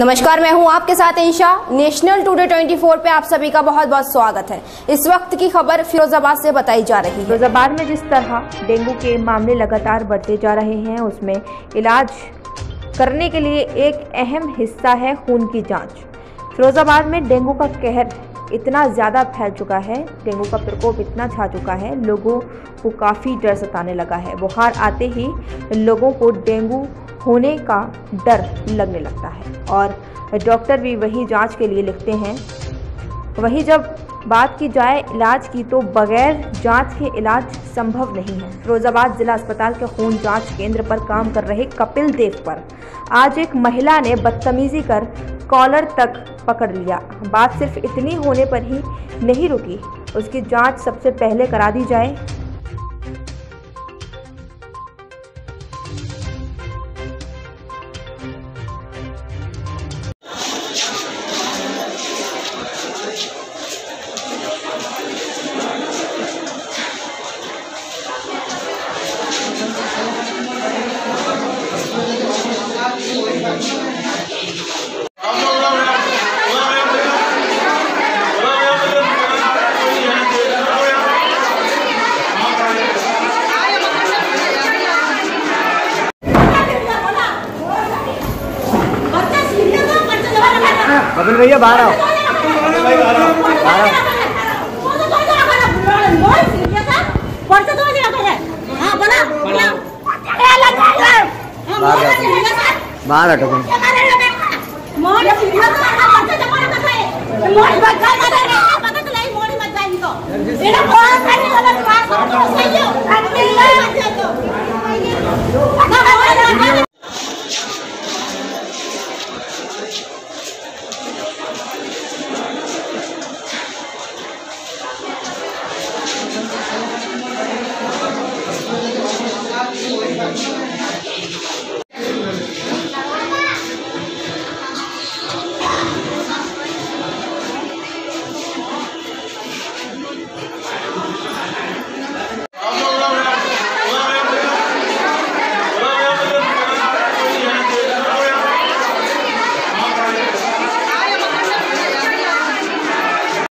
नमस्कार, मैं हूँ आपके साथ इंशा। नेशनल टुडे 24 पे आप सभी का बहुत बहुत स्वागत है। इस वक्त की खबर फिरोजाबाद से बताई जा रही है। फिरोजाबाद में जिस तरह डेंगू के मामले लगातार बढ़ते जा रहे हैं, उसमें इलाज करने के लिए एक अहम हिस्सा है खून की जाँच। फिरोजाबाद में डेंगू का कहर इतना ज़्यादा फैल चुका है, डेंगू का प्रकोप इतना छा चुका है, लोगों को काफ़ी डर सताने लगा है। बुखार आते ही लोगों को डेंगू होने का डर लगने लगता है। और डॉक्टर भी वही जाँच के लिए लिखते हैं। वही जब बात की जाए इलाज की तो बगैर जाँच के इलाज संभव नहीं है। फिरोजाबाद जिला अस्पताल के खून जाँच केंद्र पर काम कर रहे कपिल देव पर आज एक महिला ने बदतमीजी कर कॉलर तक पकड़ लिया। बात सिर्फ़ इतनी होने पर ही नहीं रुकी। उसकी जाँच सबसे पहले करा दी जाए। कपिल भैया बाहर आओ। बाहर हटो तुम।